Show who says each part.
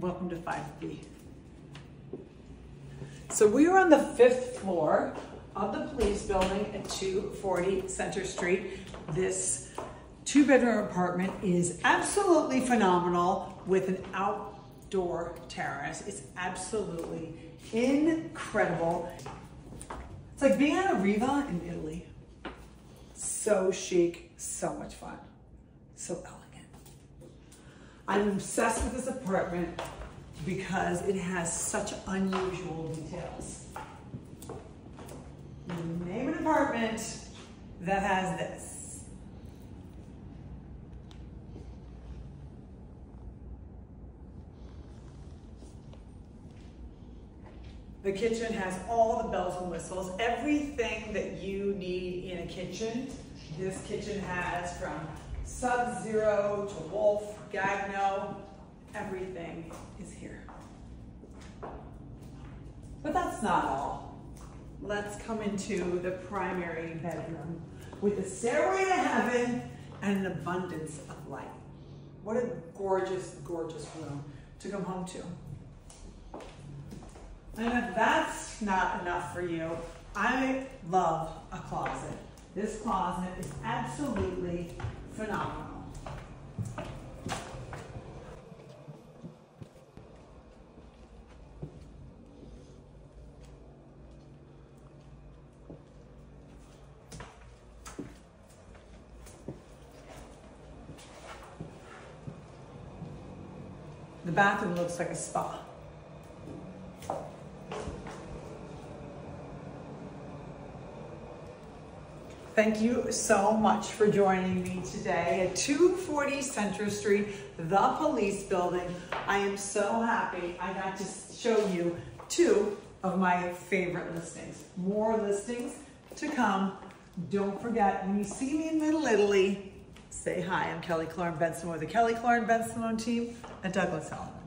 Speaker 1: Welcome to 5B. So we are on the fifth floor of the police building at 240 Centre Street. This two bedroom apartment is absolutely phenomenal with an outdoor terrace. It's absolutely incredible. It's like being on a Riva in Italy. So chic, so much fun, so elegant. I'm obsessed with this apartment because it has such unusual details. Name an apartment that has this. The kitchen has all the bells and whistles, everything that you need in a kitchen. This kitchen has from Sub-Zero to Wolf, Gaggenau, everything is here. But that's not all. Let's come into the primary bedroom with a stairway to heaven and an abundance of light. What a gorgeous, gorgeous room to come home to. And if that's not enough for you, I love a closet. This closet is absolutely phenomenal. The bathroom looks like a spa. Thank you so much for joining me today at 240 Centre Street, the police building. I am so happy I got to show you two of my favorite listings. More listings to come. Don't forget, when you see me in Middle Italy, say hi. I'm Kelly Killoren Bensimon with the Kelly Killoren Bensimon team at Douglas Elliman.